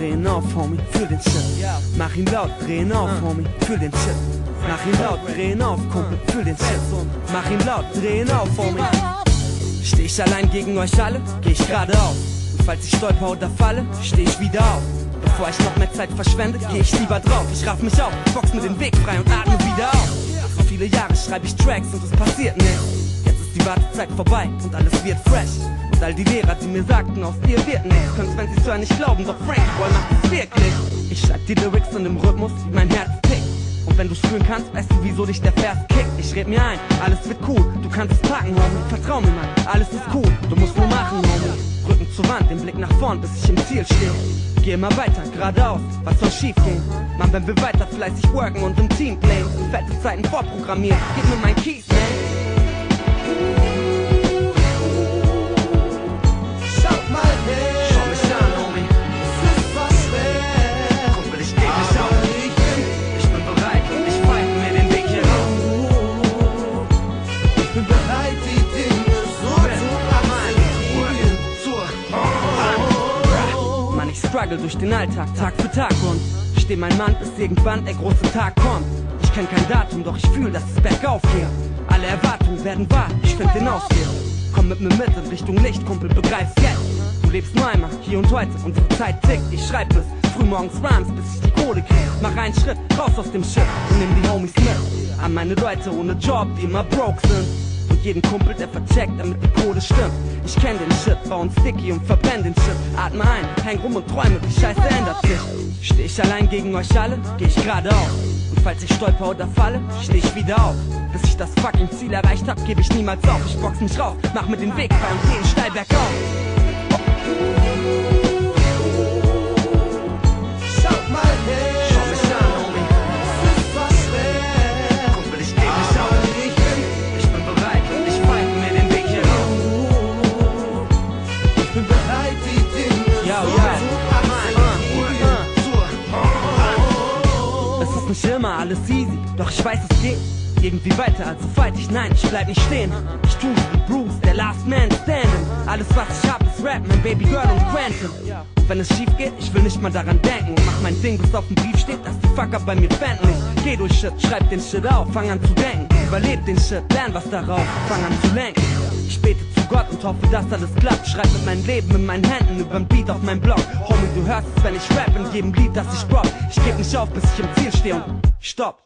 drehen auf, Homie, fühl den Shit. Mach ihn laut, drehen auf, Homie, fühl den Shit. Mach ihn laut, drehen auf, Kumpel, fühl den Shit. Mach ihn laut, drehen auf, Homie. Steh ich allein gegen euch alle, geh ich geradeaus. Und falls ich stolper oder falle, steh ich wieder auf. Bevor ich noch mehr Zeit verschwende, geh ich lieber drauf. Ich raff mich auf, box mir den Weg frei und atme wieder auf. So viele Jahre schreibe ich Tracks und es passiert nichts. Die Wartezeit vorbei und alles wird fresh. Und all die Lehrer, die mir sagten, aus dir wird nichts. Können's, wenn sie zwar nicht glauben, doch Frankie Boy macht es wirklich. Ich schreib die Lyrics in dem Rhythmus, wie mein Herz tickt. Und wenn du's fühlen kannst, weißt du, wieso dich der Vers kickt. Ich red mir ein, alles wird cool, du kannst es packen, Homie. Vertrau mir, Mann, alles ist cool, du musst nur machen, Homie. Rücken zur Wand, den Blick nach vorn, bis ich im Ziel stehe. Geh immer weiter, geradeaus, was soll schief gehen? Mann, wenn wir weiter fleißig worken und im Team playen, fette Zeiten vorprogrammiert, gib mir mein Keys, man. Struggle durch den Alltag, Tag für Tag und steh mein Mann, bis irgendwann der große Tag kommt. Ich kenn kein Datum, doch ich fühl, dass es bergauf geht. Alle Erwartungen werden wahr, ich find den Ausweg. Komm mit mir mit in Richtung Licht, Kumpel, begreif's jetzt. Du lebst nur einmal, hier und heute, unsere Zeit tickt. Ich schreib bis frühmorgens Rhymes, bis ich die Kohle krieg. Mach einen Schritt raus aus dem Shit und nimm die Homies mit. An meine Leute ohne Job, die immer broke sind. Jeden Kumpel, der vercheckt, damit die Kohle stimmt. Ich kenn den Shit, bau ein Sticky und verbrenn den Shit. Atme ein, häng rum und träume, die Scheiße ändert sich. Steh ich allein gegen euch alle, geh ich geradeaus. Und falls ich stolper oder falle, steh ich wieder auf. Bis ich das fucking Ziel erreicht hab, geb ich niemals auf. Ich box mich raus, mach mir den Weg frei und geh steil bergauf. Schaut mal her, nicht immer alles easy, doch ich weiß, es geht irgendwie weiter, also fight ich, nein, ich bleib nicht stehen. Ich tu's wie Bruce, der Last Man Standing. Alles, was ich hab, ist Rap, mein Baby Girl und Quentin. Wenn es schief geht, ich will nicht mal daran denken. Und mach mein Ding, bis auf dem Brief steht, dass die Fucker bei mir fänden. Ich geh durch Shit, schreib den Shit auf, fang an zu denken. Überleb den Shit, lern was darauf, fang an zu lenken. Ich Gott und hoffe, dass alles klappt. Schreib mit meinem Leben in meinen Händen übern Beat auf meinem Blog. Homie, du hörst es, wenn ich rap in jedem Lied, das ich drop. Ich geb nicht auf, bis ich im Ziel stehe und stopp.